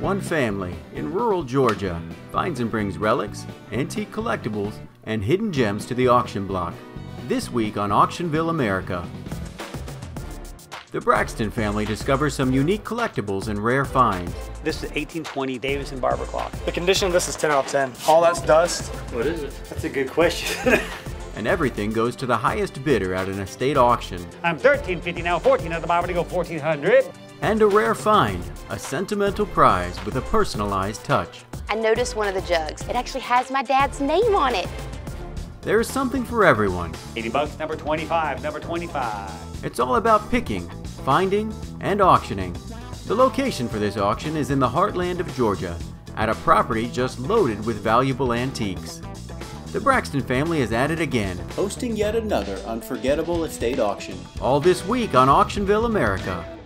One family in rural Georgia finds and brings relics, antique collectibles, and hidden gems to the auction block. This week on Auctionville America. The Braxton family discovers some unique collectibles and rare finds. This is 1820 Davis and Barber clock. The condition of this is 10 out of 10. All that's dust. What is it? That's a good question. and everything goes to the highest bidder at an estate auction. I'm 1350 now, 14 at the barber to go 1400. And a rare find, a sentimental prize with a personalized touch. I noticed one of the jugs. It actually has my dad's name on it. There is something for everyone. 80 bucks, number 25, number 25. It's all about picking, finding, and auctioning. The location for this auction is in the heartland of Georgia, at a property just loaded with valuable antiques. The Braxton family is at it again, hosting yet another unforgettable estate auction. All this week on Auctionville America.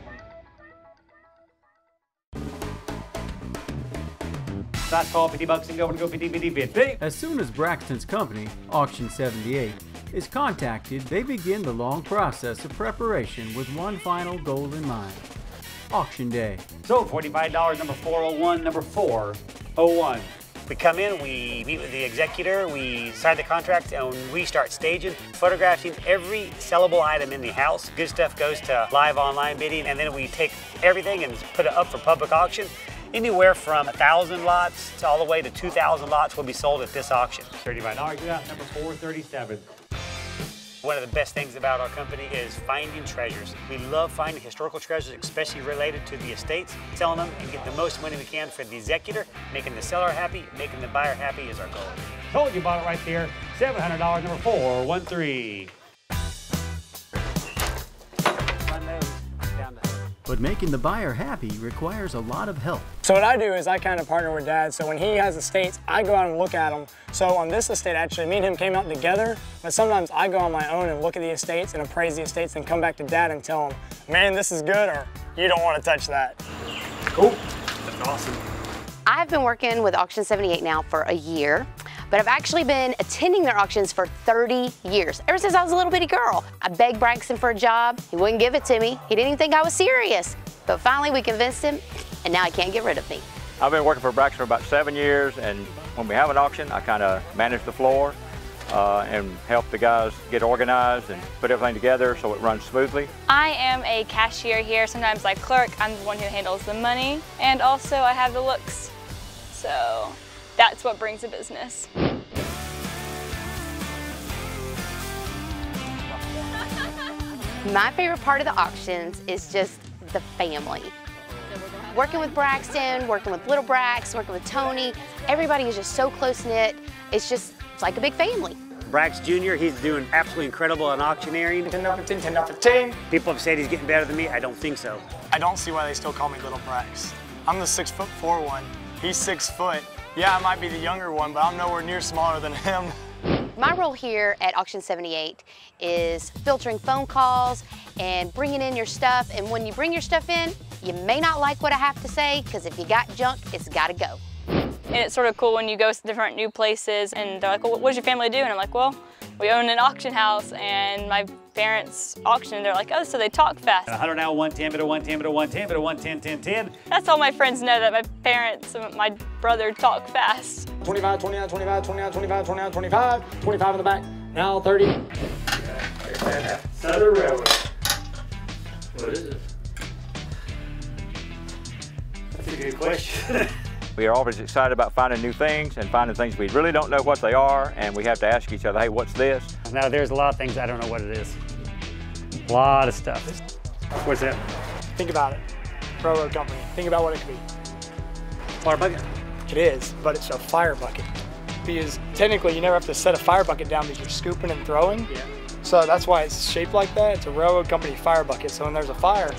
Last call, 50 bucks and go and go 50, 50, 50. As soon as Braxton's company, Auction 78, is contacted, they begin the long process of preparation with one final goal in mind. Auction day. So $45, number 401, number 401. We come in, we meet with the executor, we sign the contract, and we start staging, photographing every sellable item in the house. Good stuff goes to live online bidding, and then we take everything and put it up for public auction. Anywhere from 1,000 lots to all the way to 2,000 lots will be sold at this auction. $35, yeah, number 437. One of the best things about our company is finding treasures. We love finding historical treasures, especially related to the estates, selling them and getting the most money we can for the executor, making the seller happy, making the buyer happy is our goal. Told you bought it right there. $700, number 413. But making the buyer happy requires a lot of help. So what I do is I kind of partner with Dad. So when he has estates, I go out and look at them. So on this estate, actually, me and him came out together. But sometimes I go on my own and look at the estates and appraise the estates and come back to Dad and tell him, man, this is good, or you don't want to touch that. Cool. That's awesome. I've been working with Auction 78 now for a year but I've actually been attending their auctions for 30 years, ever since I was a little bitty girl. I begged Braxton for a job. He wouldn't give it to me. He didn't even think I was serious. But finally we convinced him, and now he can't get rid of me. I've been working for Braxton for about seven years, and when we have an auction, I kind of manage the floor uh, and help the guys get organized and put everything together so it runs smoothly. I am a cashier here. Sometimes I clerk. I'm the one who handles the money, and also I have the looks. So that's what brings a business. My favorite part of the auctions is just the family. Working with Braxton, working with Little Brax, working with Tony, everybody is just so close-knit. It's just it's like a big family. Brax Jr., he's doing absolutely incredible in auctioneering. 10 out of 10, 10 out of 10. People have said he's getting better than me. I don't think so. I don't see why they still call me Little Brax. I'm the six foot four one. He's six foot. Yeah, I might be the younger one, but I'm nowhere near smaller than him. My role here at Auction 78 is filtering phone calls and bringing in your stuff. And when you bring your stuff in, you may not like what I have to say, because if you got junk, it's gotta go. And it's sort of cool when you go to different new places and they're like, well, what does your family do? And I'm like, well, we own an auction house and my parents auction. They're like, oh, so they talk fast. 100 now, 110, bit of 110, bit of 110, bit of 110, 10, 10. That's all my friends know that my parents and my brother talk fast. 25, 29, 25, 29, 25, 29, 25, 25 in the back. Now 30. Southern Railroad. What is it? That's a good question. We are always excited about finding new things and finding things we really don't know what they are, and we have to ask each other, hey, what's this? Now, there's a lot of things I don't know what it is. A lot of stuff. What's that? Think about it. Railroad company. Think about what it could be. Fire bucket? It is, but it's a fire bucket. Because technically you never have to set a fire bucket down because you're scooping and throwing. Yeah. So that's why it's shaped like that. It's a railroad company fire bucket. So when there's a fire,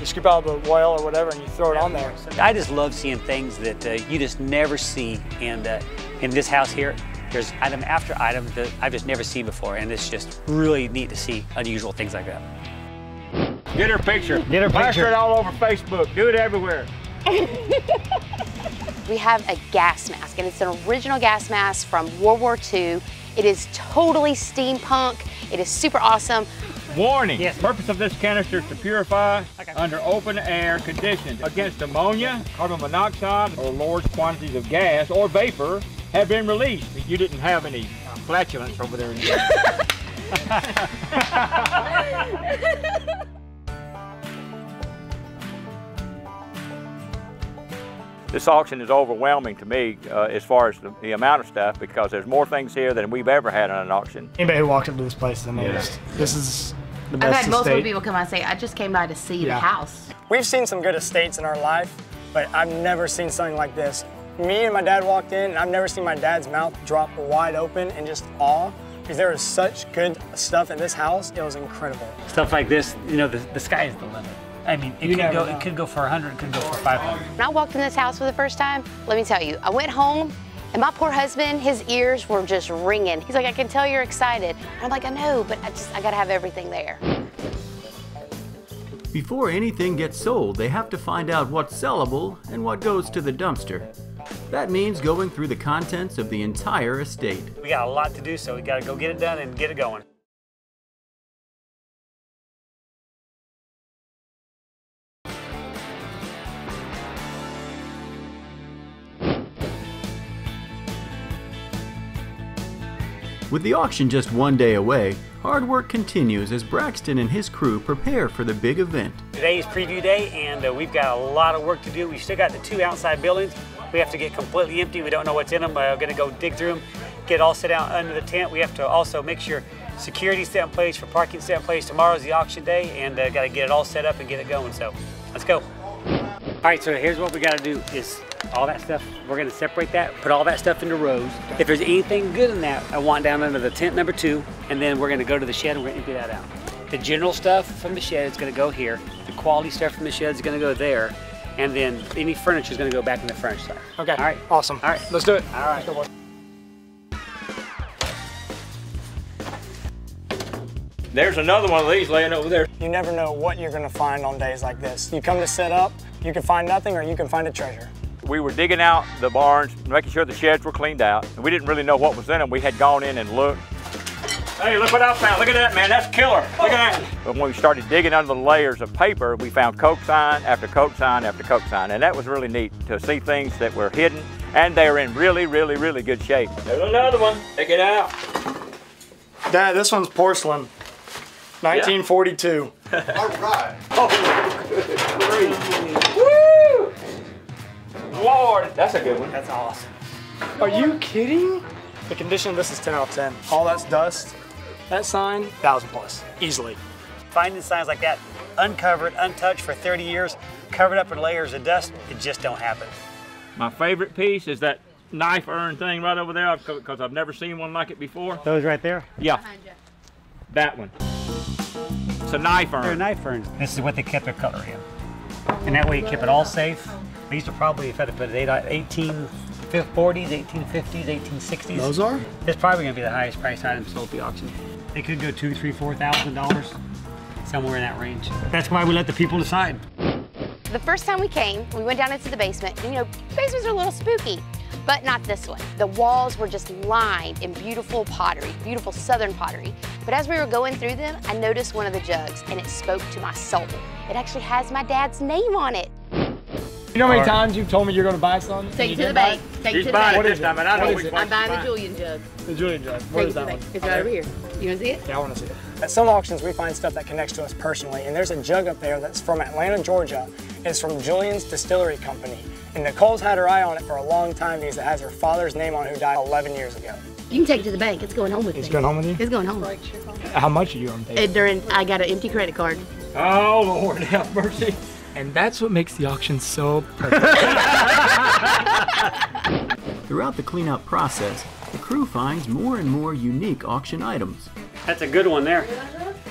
you scoop out the oil or whatever and you throw it on there. I just love seeing things that uh, you just never see. And uh, in this house here, there's item after item that I've just never seen before. And it's just really neat to see unusual things like that. Get her picture. Get her Plaster picture. it all over Facebook. Do it everywhere. We have a gas mask, and it's an original gas mask from World War II. It is totally steampunk. It is super awesome. Warning. Yes. Purpose of this canister is to purify Okay. under open air conditions against ammonia, carbon monoxide, or large quantities of gas or vapor have been released. You didn't have any flatulence over there. This auction is overwhelming to me uh, as far as the, the amount of stuff because there's more things here than we've ever had on an auction. Anybody who walks into this place is amazed. This is the I've best had multiple estate. people come out and say, I just came by to see Yeah. the house. We've seen some good estates in our life, but I've never seen something like this. Me and my dad walked in, and I've never seen my dad's mouth drop wide open in just awe because there was such good stuff in this house. It was incredible. Stuff like this, you know, the, the sky is the limit. I mean, it You could go. know. It could go for 100. It could go for 500. When I walked in this house for the first time, let me tell you, I went home and my poor husband, his ears were just ringing. He's like, I can tell you're excited. And I'm like, I know, but I just, I gotta have everything there. Before anything gets sold, they have to find out what's sellable and what goes to the dumpster. That means going through the contents of the entire estate. We got a lot to do, so we got to go get it done and get it going. With the auction just one day away, hard work continues as Braxton and his crew prepare for the big event. Today is preview day, and uh, we've got a lot of work to do. We've still got the two outside buildings. We have to get completely empty. We don't know what's in them. We're going to go dig through them, get all set out under the tent. We have to also make sure security's set in place for parking set in place. Tomorrow's the auction day, and uh, got to get it all set up and get it going. So let's go. All right, so here's what we got to do is all that stuff, we're going to separate that, put all that stuff into rows. If there's anything good in that, I want down under the tent number two, and then we're going to go to the shed and we're going to empty that out. The general stuff from the shed is going to go here. The quality stuff from the shed is going to go there. And then any furniture is going to go back in the furniture side. Okay. All right. Awesome. All right. Let's do it. All right. Let's go, boys. There's another one of these laying over there. You never know what you're going to find on days like this. You come to set up, you can find nothing or you can find a treasure. We were digging out the barns, making sure the sheds were cleaned out. And we didn't really know what was in them. We had gone in and looked. Hey, look what I found. Look at that, man. That's killer. Look at that. But when we started digging under the layers of paper, we found Coke sign after Coke sign after Coke sign. And that was really neat to see things that were hidden and they were in really, really, really good shape. There's another one. Check it out. Dad, this one's porcelain. 1942. Woo! Lord, that's a good one. That's awesome. Are you kidding? The condition of this is 10 out of 10. All that's dust. That sign, 1,000 plus, easily. Finding signs like that, uncovered, untouched for 30 years, covered up in layers of dust, it just don't happen. My favorite piece is that knife urn thing right over there because I've never seen one like it before. Those right there? Yeah, that one. It's a knife They're urn. knife ferns. This is what they kept their cutlery in. And that way you keep it all safe. These are probably, if I had to put it, 1840s, 1850s, 1860s. Those are? It's probably going to be the highest priced item sold at the auction. It could go two, three, four thousand dollars, somewhere in that range. That's why we let the people decide. The first time we came, we went down into the basement. And, you know, basements are a little spooky, but not this one. The walls were just lined in beautiful pottery, beautiful southern pottery. But as we were going through them, I noticed one of the jugs and it spoke to my soul. It actually has my dad's name on it. You know how many times you've told me you're going to buy something? Take it to the didn't bank. Take it to the buying bank. it time, and I what is it? I'm buying the Julian jug. The Julian jug. What Take is that one? It's right over here. You want to see it? Yeah, I want to see it. At some auctions, we find stuff that connects to us personally, and there's a jug up there that's from Atlanta, Georgia. It's from Julian's Distillery Company. And Nicole's had her eye on it for a long time because it has her father's name on it who died 11 years ago. You can take it to the bank. It's going home with you. It's me. going home with you? It's going home. How much are you on pay? During, I got an empty credit card. Oh, Lord, have mercy. And that's what makes the auction so perfect. Throughout the cleanup process, the crew finds more and more unique auction items. That's a good one there.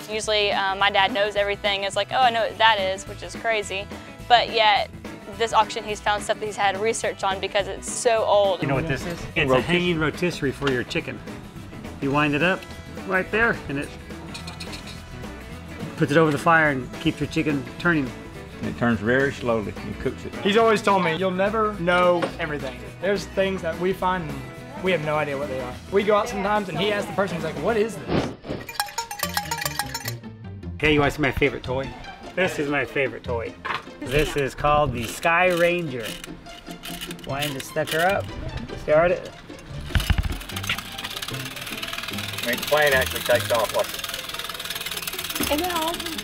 Usually um, my dad knows everything. It's like, oh, I know what that is, which is crazy. But yet, this auction, he's found stuff that he's had research on because it's so old. You know what this is? It's a hanging rotisserie for your chicken. You wind it up right there, and it puts it over the fire and keeps your chicken turning. It turns very slowly and cooks it. He's always told me, you'll never know everything. There's things that we find and we have no idea what they are. We go out sometimes and he asks the person, he's like, what is this? Okay, you want to see my favorite toy? This is my favorite toy. This is called the Sky Ranger. Wind to stuck her up. Start it. I mean, the plane actually takes off. Watch it.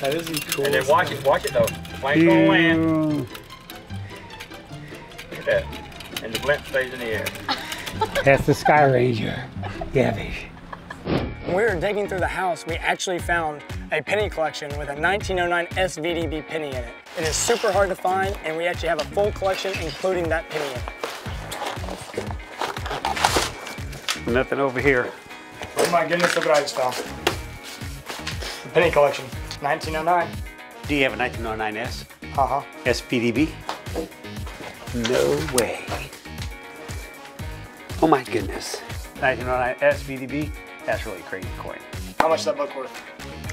That is cool. And then watch it, watch it though. Plane's gonna land. Look at that. And the blimp stays in the air. That's the Sky Ranger. Yeah, baby. When we were digging through the house, we actually found a penny collection with a 1909 SVDB penny in it. It is super hard to find, and we actually have a full collection including that penny in it. Nothing over here. Oh my goodness, look what I just found. The penny collection, 1909. Do you have a 1909S? Uh-huh. SVDB? No way. Oh my goodness. 1909 SVDB? That's really crazy coin. How much is that book worth?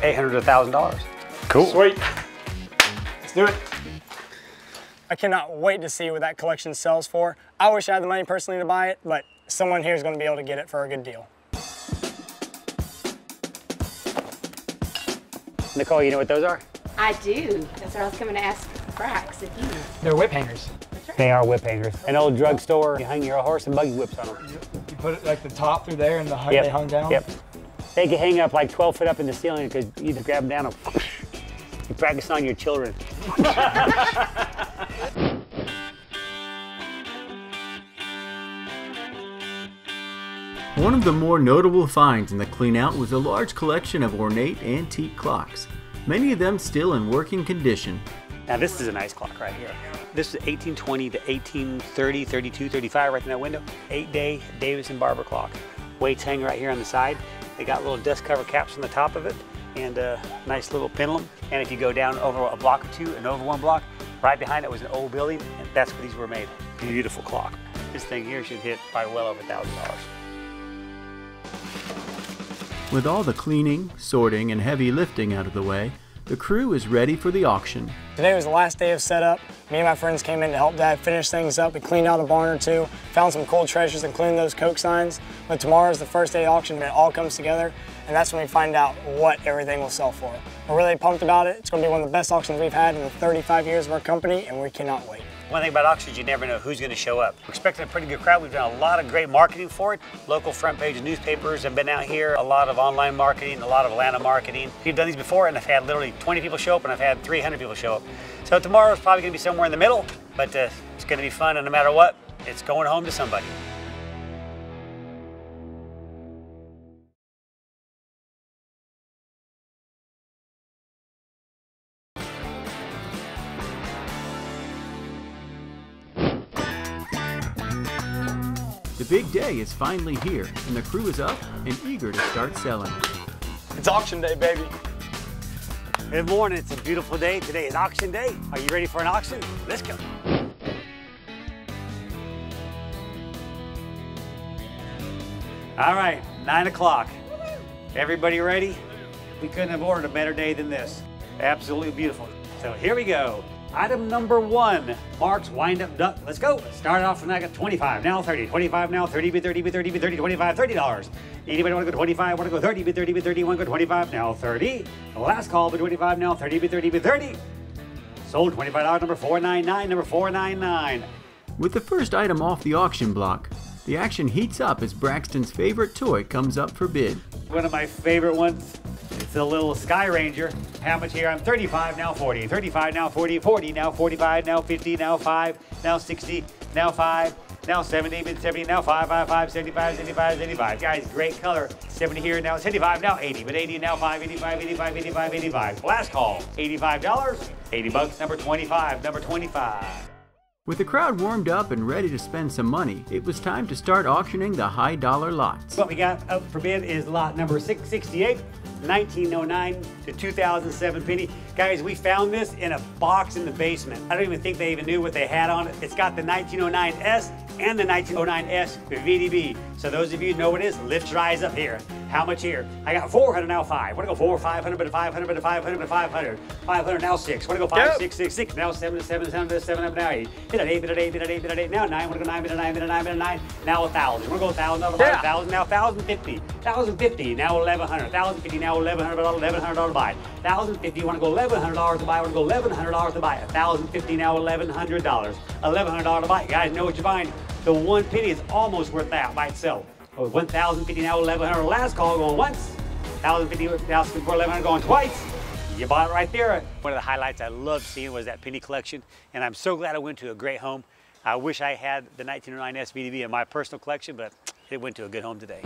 800 to $1,000. Cool. Sweet. Let's do it. I cannot wait to see what that collection sells for. I wish I had the money personally to buy it, but someone here is going to be able to get it for a good deal. Nicole, you know what those are? I do. That's what I was coming to ask Brax if you. They're whip hangers. They are whip hangers. An old drugstore, you hang your horse and buggy whips on them. You put it like the top through there and the Yep. they hung down? Yep. They can hang up like 12 foot up in the ceiling because you just grab them down and you practice on your children. One of the more notable finds in the cleanout was a large collection of ornate antique clocks, many of them still in working condition. Now this is a nice clock right here. This is 1820 to 1830, 32, 35 right in that window. Eight day Davis and Barber clock. Weights hang right here on the side. They got little dust cover caps on the top of it and a nice little pendulum. And if you go down over a block or two and over one block, right behind it was an old building and that's where these were made. Beautiful clock. This thing here should hit by well over a thousand dollars. With all the cleaning, sorting, and heavy lifting out of the way, the crew is ready for the auction. Today was the last day of setup. Me and my friends came in to help Dad finish things up. We cleaned out a barn or two, found some cool treasures, including those Coke signs. But tomorrow is the first day of auction, when it all comes together, and that's when we find out what everything will sell for. We're really pumped about it. It's going to be one of the best auctions we've had in the 35 years of our company, and we cannot wait. One thing about auctions, you never know who's going to show up. We're expecting a pretty good crowd. We've done a lot of great marketing for it. Local front page newspapers have been out here. A lot of online marketing, a lot of Atlanta marketing. We've done these before, and I've had literally 20 people show up, and I've had 300 people show up. So tomorrow's probably going to be somewhere in the middle, but uh, it's going to be fun, and no matter what, it's going home to somebody. Day is finally here, and the crew is up and eager to start selling. It's auction day, baby. Good morning. It's a beautiful day. Today is auction day. Are you ready for an auction? Let's go. All right, nine o'clock. Everybody ready? We couldn't have ordered a better day than this. Absolutely beautiful. So here we go. Item number one, Marx wind up duck. Let's go. Start off and I got 25, now 30, 25, now 30, be 30, be 30, be 30, 25, $30. Anybody want to go 25, want to go 30, be 30, be 30, want to go 25, now 30. The last call, be 25, now 30, be 30, be 30. Sold $25, number 499, number 499. With the first item off the auction block, the action heats up as Braxton's favorite toy comes up for bid. One of my favorite ones. It's a little Sky Ranger. How much here? I'm 35, now 40. 35, now 40. 40, now 45, now 50, now 5, now 60, now 5, now 70, mid 70, now 5, 5, 5, 75, 75, 75. Guys, great color. 70 here, now 75, now 80, but 80, now 5, 85, 85, 85, 85. Last call, $85. 80 bucks, number 25, number 25. With the crowd warmed up and ready to spend some money, it was time to start auctioning the high dollar lots. What we got up for bid is lot number 668, 1909 to 2007 penny. Guys, we found this in a box in the basement. I don't even think they even knew what they had on it. It's got the 1909S and the 1909S VDB. So those of you who know what it is, lift your eyes up here. How much here? I got 400 now 5. Want to go 4, 500, but 500, but 500, but 500. 500 now 6. Want to go 5, Yep. 6, 6, 6. Now 7, 7, 7, 7, now 8. Bit at 8, bit at 8, bit at 8, bit at 8. Now 9. Want to go 9, bit at 9, bit at 9, bit at 9. Now a 1,000. Want to go 1,000, now 1,000, Yeah. 1,000, now 1,050. 1,050. Now 1,100. 1,050, now now $1,100, $1,100 to buy. 1050 you want to go $1,100 to buy, want to go $1,100 to buy. 1050 now $1,100. $1,100 to buy. You guys know what you're buying. The one penny is almost worth that by itself. 1,050 now 1,100. Last call going once. 1,050 asking for 1,100 going twice. You bought it right there. One of the highlights I loved seeing was that penny collection, and I'm so glad I went to a great home. I wish I had the 1909 SVDB in my personal collection, but it went to a good home today.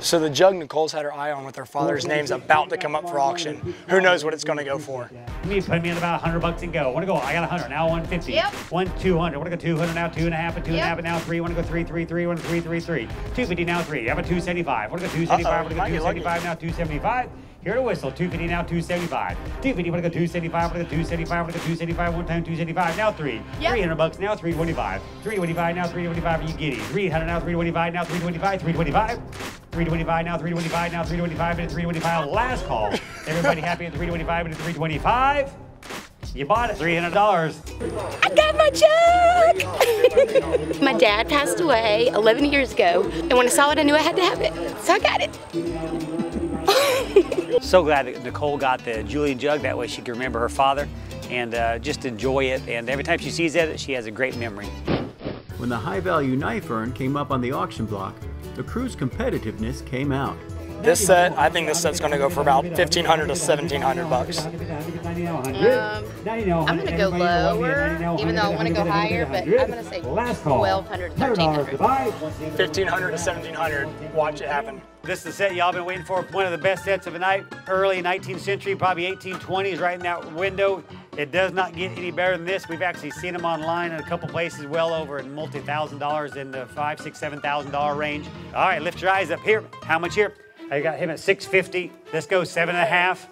So the jug Nicole's had her eye on with her father's name's about to come up for auction. Who knows what it's going to go for? Me put me in about 100 bucks and go. Want to go? I got 100 now. 150. Yep. One 200. Want to go 200 now? Two and a half and two and a half and now three. Want to go three three three. Want to three three three. 250 now three. Have a 275. Want to go 275. Uh-oh, Want to go might get lucky. 275 now? 275. Hear the whistle. 250 now. 275. 250. Want to go 275. Want to go 275. Want to go 275. One time 275. Now three. Yep. 300 bucks now. 325. 325 now. 325. Are you giddy? 300 now. 325 now. 325. 325. 325 now, 325 now, 325 and 325. Last call. Everybody happy at 325 and 325? You bought it, $300. I got my check! my dad passed away 11 years ago, and when I saw it, I knew I had to have it. So I got it. So glad that Nicole got the Julian jug. That way she can remember her father and uh, just enjoy it. And every time she sees it, she has a great memory. When the high value knife urn came up on the auction block, the crew's competitiveness came out. This set, I think this set's going to go for about 1500 to 1700 bucks. Um, I'm gonna go lower, even though I wanna go higher, but I'm gonna say 1200 to 1300. 1500 to 1700. Watch it happen. This is the set y'all been waiting for. One of the best sets of the night. Early 19th century, probably 1820s, right in that window. It does not get any better than this. We've actually seen them online in a couple places, well over in multi-thousand dollars in the five, six, seven thousand dollar range. All right, lift your eyes up here. How much here? I got him at 650. This goes seven and a half,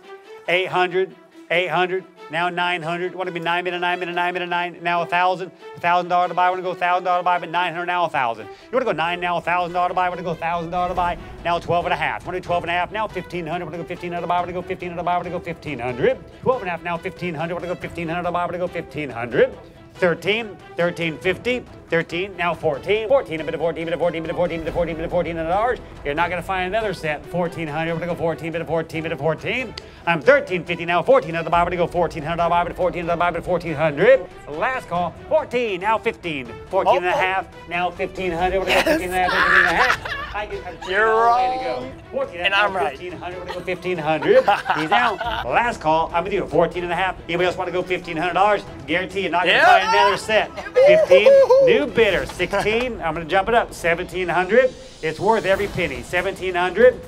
800, 800. Now 900. Want to be nine minute, nine minute, nine minute, nine. Now a thousand, a thousand dollar to buy. Want to go thousand dollar to buy, but 900 now a thousand. You want to go nine now, a thousand dollar to buy. Want to go thousand dollar to buy. Now 12 and a half. Want to do 12 and a half now, 1500. Want to go 1500 to buy. Want to go 1500 to buy. Want to go 1500. 12 and a half now, 1500. Want to go 1500 to buy. Want to go 1500. 13, 13, 50, 13, now 14, 14, a bit of 14, bit of 14, bit of 14, bit of 14, bit of 14 hundred dollars. You're not gonna find another set, 1400, we're gonna go 14, bit of 14, bit of 14. I'm 1350 now, 14 of the buy, we're gonna go 1400 buy, bit of 14 of the bit 1400. Last call, 14, now 15, 14 and a half, now 1500, we're gonna go 15 and a half, 15 and a half. I get, I'm You're way to go. wrong. 14 And I'm right. 1500, we're gonna go 1500. He's out. Last call, I'm with you, 14 and a half. Anybody else wanna go $1,500? Guarantee you're not gonna Yeah. find another set. 15, new bidder. 16, I'm gonna jump it up. 1700, it's worth every penny. 1700,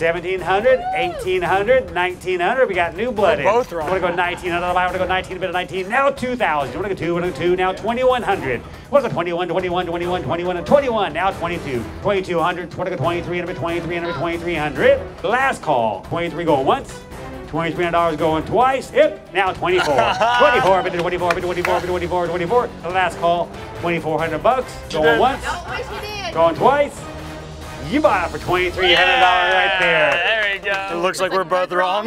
1700, 1800, 1900. We got new blood We're in. both wrong. I wanna go 1900, I wanna go 19, a bit of 19. Now 2000. You wanna go 2, wanna go 2, now 2100. Wanna go 21, 21, 21, 21, and 21. Now 22. 2200, wanna go 23, and 23, and 2300. Last call. 23 going once. $2,300 going twice. Yep, now 24. 24, bit of 24, bit of 24, bit of 24, 24. The last call, 2,400 bucks. Going once, going twice. You buy it for $2,300 right there. There you go. It looks like we're both wrong.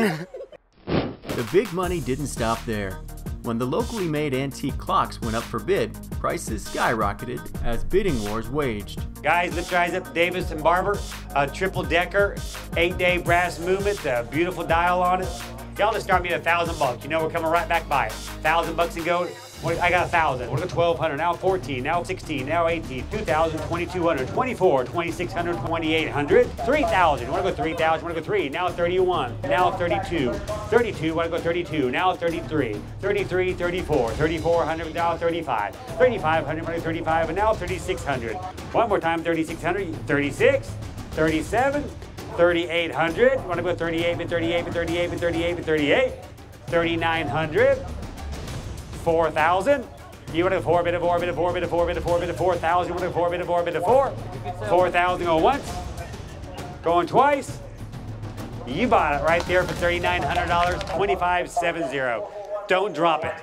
The big money didn't stop there. When the locally made antique clocks went up for bid, prices skyrocketed as bidding wars waged. Guys, lift your eyes up. Davis and Barber, a triple decker, eight day brass movement, a beautiful dial on it. Y'all just start me at a thousand bucks. You know we're coming right back by it. Thousand bucks and go. What- I got a thousand. What about 1200? Now 14, now 16, now 18, 2000, 2200, 24, 2600, 2800, 3000. You want to go 3000? Want to go 3? Now 31, now 32, 32. Want to go 32? Now 33, 33, 34, 3400, now 35, 3500, want to go 35, and now 3600. One more time, 3600, 36, 37, 3800. Want to go 38, but 38, but 38, but 38, but 38, 3900. 4,000. You want a four bit of four bit of four bit of four bit of four bit of 4,000. You want a four bit of four bit of four. 4,000 going once, going twice. You bought it right there for $3,900, 2570. Don't drop it.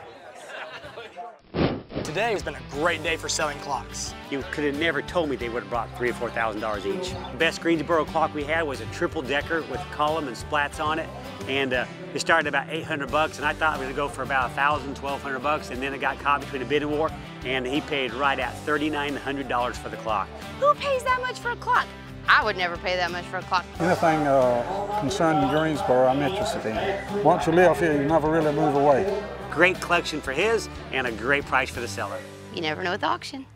Today has been a great day for selling clocks. You could have never told me they would have brought three or four thousand dollars each. The best Greensboro clock we had was a triple decker with column and splats on it, and uh, it started about 800 bucks, and I thought it was gonna go for about 1,000, 1,200 bucks, and then it got caught between a bidding war, and he paid right at $3,900 for the clock. Who pays that much for a clock? I would never pay that much for a clock. Anything uh, concerning Greensboro, I'm interested in. Once you live here, you never really move away. Great collection for his and a great price for the seller. You never know with the auction.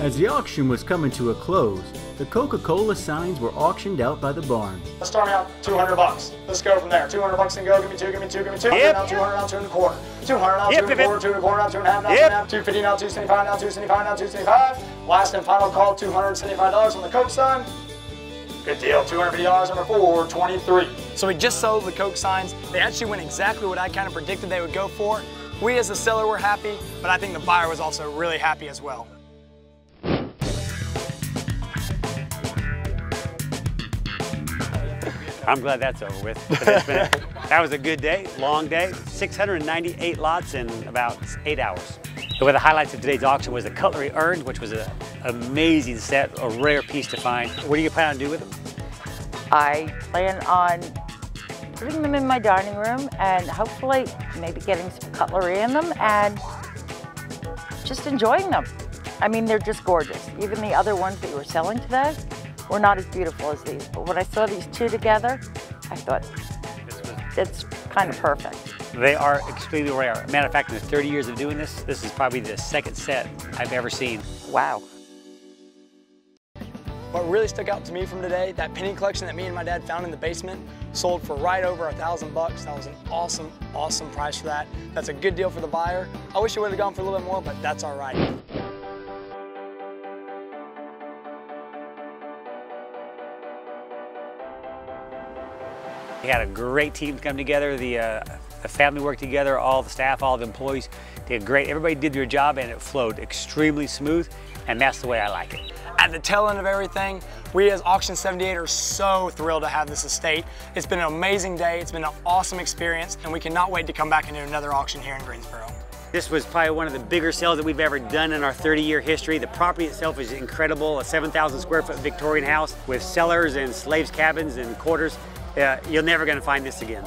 As the auction was coming to a close, the Coca-Cola signs were auctioned out by the barn. Let's start me out 200 bucks. Let's go from there. 200 bucks and go. Give me two, give me two, give me two. Yep. Now 200 now, two and a quarter. 200 now, Yep, two and a quarter, two and a quarter now, two and a half now, Yep. two and a half, 250 now, 275 now, 275 now, 275. Last and final call, $275 on the Coke sign. Good deal, $250 number four, 23. So we just sold the Coke signs. They actually went exactly what I kind of predicted they would go for. We as the seller were happy, but I think the buyer was also really happy as well. I'm glad that's over with. That was a good day, long day. 698 lots in about eight hours. One of the highlights of today's auction was the cutlery urn, which was an amazing set, a rare piece to find. What do you plan on doing with them? I plan on putting them in my dining room and hopefully maybe getting some cutlery in them and just enjoying them. I mean, they're just gorgeous. Even the other ones that you were selling today were not as beautiful as these. But when I saw these two together, I thought, it's kind of perfect. They are extremely rare. Matter of fact, in the 30 years of doing this, this is probably the second set I've ever seen. Wow. What really stuck out to me from today, that penny collection that me and my dad found in the basement, sold for right over a thousand bucks. That was an awesome, awesome price for that. That's a good deal for the buyer. I wish it would have gone for a little bit more, but that's all right. We had a great team come together. The, uh, the family worked together, all the staff, all the employees did great. Everybody did their job and it flowed extremely smooth, and that's the way I like it. At the tail end of everything, we as Auction 78 are so thrilled to have this estate. It's been an amazing day, it's been an awesome experience, and we cannot wait to come back and do another auction here in Greensboro. This was probably one of the bigger sales that we've ever done in our 30 year history. The property itself is incredible, a 7,000 square foot Victorian house with cellars and slaves cabins and quarters. Uh, you're never gonna find this again.